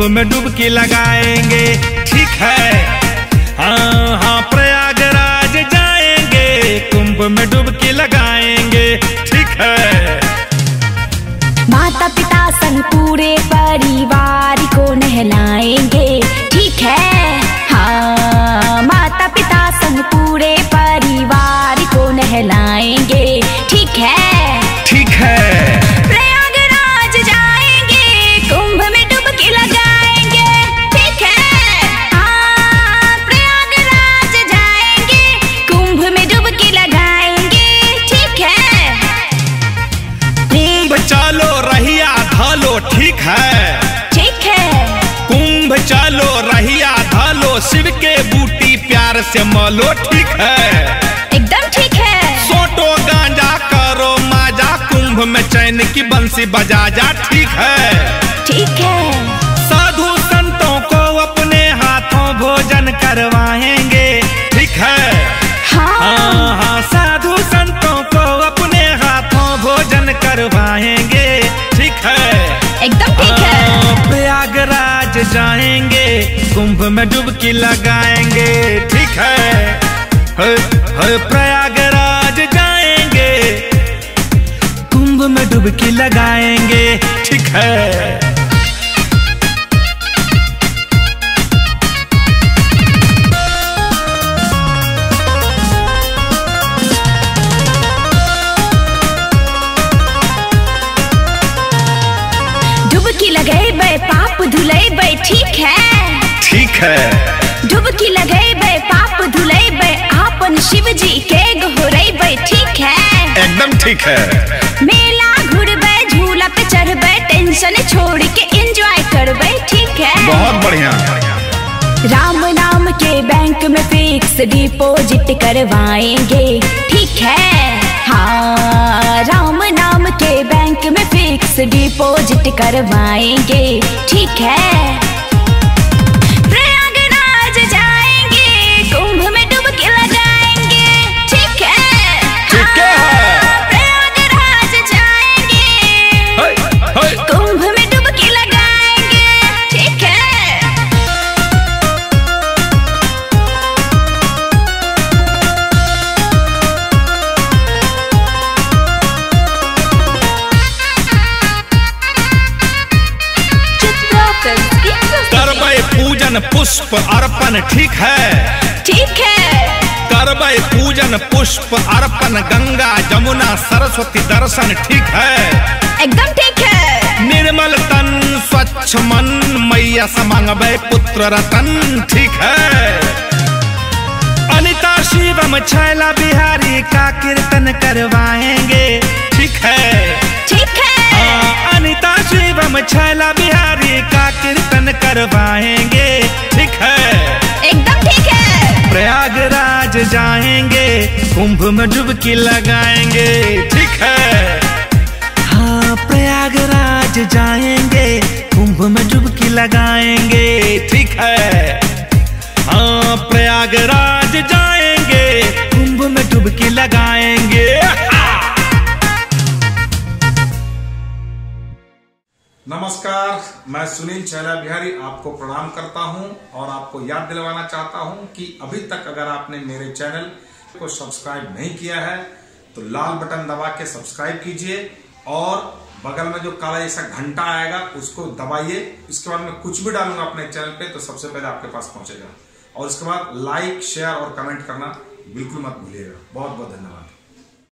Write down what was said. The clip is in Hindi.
लगाएँगे। ठीक है? हाँ हाँ प्रयागराज जाएँगे। कुंभ में डुबकी लगाएँगे। ठीक है? माता पिता संग पूरे परिवार को नहलाएँगे। चालो रहिया धलो ठीक है? ठीक है। कुंभ चलो रहिया धलो शिव के बूटी प्यार से मलो ठीक है? एकदम ठीक है। सोटो गांजा करो माजा कुंभ में चैन की बंसी बजा जा ठीक है? कुंभ में डुबकी लगाएँगे। ठीक है? हर है, प्रयागराज जाएँगे। कुंभ में डुबकी लगाएँगे। ठीक है? ठीक है? है। डुबकी लगेबे पाप धुलेबे आपन शिव जी के गोहरेबे ठीक है? एकदम ठीक है। मेला घुरबे झूला पे चढ़बे टेंशन छोड़ के एंजॉय करबे ठीक है? बहुत बढ़िया। राम नाम के बैंक में फिक्स डिपॉजिट करवाएँगे ठीक है? हाँ राम नाम के बैंक में फिक्स डिपॉजिट करवाएँगे ठीक है? पुष्प अर्पण ठीक है? ठीक है। करबै पूजन पुष्प अर्पण गंगा जमुना सरस्वती दर्शन ठीक है? एकदम ठीक है। निर्मल तन स्वच्छ मन मैया से मांगबै पुत्र रतन ठीक है? अनिता शिवम छैला बिहारी का कीर्तन करवाएँगे ठीक है? ठीक है। हाँ, अनिता शिवम छैला बिहारी का कीर्तन करवाएँगे कुंभ में डुबकी लगाएँगे ठीक है? हाँ प्रयागराज जाएँगे कुंभ में डुबकी लगाएँगे ठीक है? हाँ प्रयागराज जाएँगे कुंभ में डुबकी लगाएँगे। नमस्कार मैं सुनील चैला बिहारी आपको प्रणाम करता हूँ और आपको याद दिलवाना चाहता हूँ कि अभी तक अगर आपने मेरे चैनल को सब्सक्राइब नहीं किया है तो लाल बटन दबा के सब्सक्राइब कीजिए और बगल में जो काला जैसा घंटा आएगा, उसको दबाइए। इसके बाद में कुछ भी डालूँगा अपने चैनल पे तो सबसे पहले आपके पास पहुंचेगा। और इसके बाद लाइक, शेयर और कमेंट करना बिल्कुल मत भूलिएगा। बहुत बहुत धन्यवाद।